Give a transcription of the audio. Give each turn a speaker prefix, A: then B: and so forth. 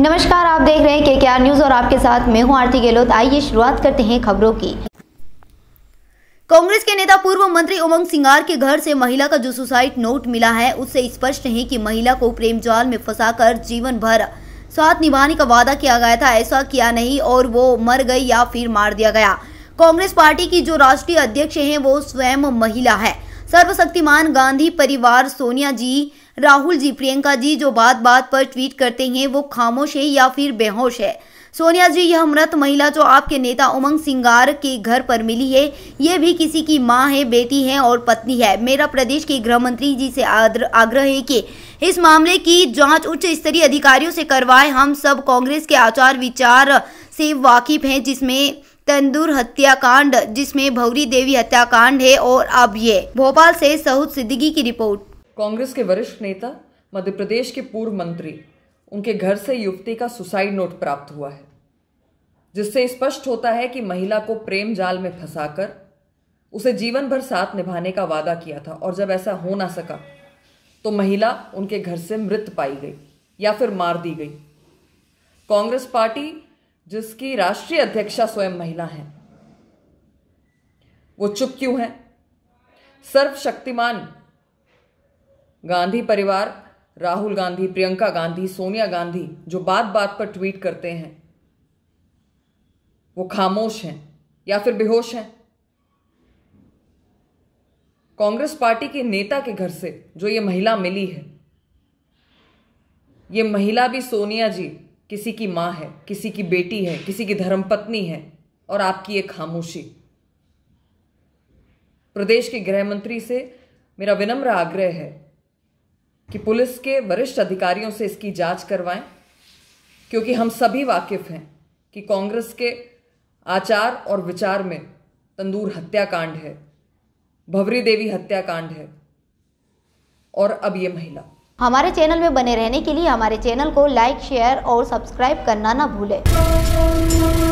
A: नमस्कार, आप देख रहे हैं के क्या न्यूज़ और आपके साथ मैं हूँ आरती गहलोत। आइए शुरुआत करते हैं खबरों की। कांग्रेस के नेता पूर्व मंत्री उमंग सिंगार के घर से महिला का जो सुसाइड नोट मिला है, उससे स्पष्ट है कि महिला को प्रेम जाल में फंसाकर जीवन भर साथ निभाने का वादा किया गया था, ऐसा किया नहीं और वो मर गई या फिर मार दिया गया। कांग्रेस पार्टी की जो राष्ट्रीय अध्यक्ष हैं, वो स्वयं महिला है। सर्वशक्तिमान गांधी परिवार सोनिया जी राहुल जी, प्रियंका जी जो बात बात पर ट्वीट करते हैं, वो खामोश है या फिर बेहोश है? सोनिया जी, यह मृत महिला जो आपके नेता उमंग सिंगार के घर पर मिली है, ये भी किसी की माँ है, बेटी है और पत्नी है। मेरा प्रदेश के गृह मंत्री जी से आग्रह है कि इस मामले की जाँच उच्च स्तरीय अधिकारियों से करवाए। हम सब कांग्रेस के आचार विचार से वाकिफ हैं, जिसमें तंदूर हत्याकांड, जिसमें भौरी देवी हत्याकांड है और अब ये। भोपाल से सऊद सिद्दीकी की रिपोर्ट।
B: कांग्रेस के वरिष्ठ नेता, मध्य प्रदेश के पूर्व मंत्री, उनके घर से युवती का सुसाइड नोट प्राप्त हुआ है, जिससे स्पष्ट होता है कि महिला को प्रेम जाल में फंसाकर उसे जीवन भर साथ निभाने का वादा किया था और जब ऐसा हो ना सका तो महिला उनके घर से मृत पाई गई या फिर मार दी गई। कांग्रेस पार्टी, जिसकी राष्ट्रीय अध्यक्षा स्वयं महिला हैं, वो चुप क्यों है? सर्वशक्तिमान गांधी परिवार, राहुल गांधी, प्रियंका गांधी, सोनिया गांधी, जो बात बात पर ट्वीट करते हैं, वो खामोश हैं या फिर बेहोश हैं? कांग्रेस पार्टी के नेता के घर से जो ये महिला मिली है, ये महिला भी सोनिया जी, किसी की माँ है, किसी की बेटी है, किसी की धर्मपत्नी है, और आपकी ये खामोशी। प्रदेश के गृह मंत्री से मेरा विनम्र आग्रह है कि पुलिस के वरिष्ठ अधिकारियों से इसकी जाँच करवाएँ, क्योंकि हम सभी वाकिफ हैं कि कांग्रेस के आचार और विचार में तंदूर हत्याकांड है, भवरी देवी हत्याकांड है, और अब ये महिला।
A: हमारे चैनल में बने रहने के लिए हमारे चैनल को लाइक, शेयर और सब्सक्राइब करना ना भूलें।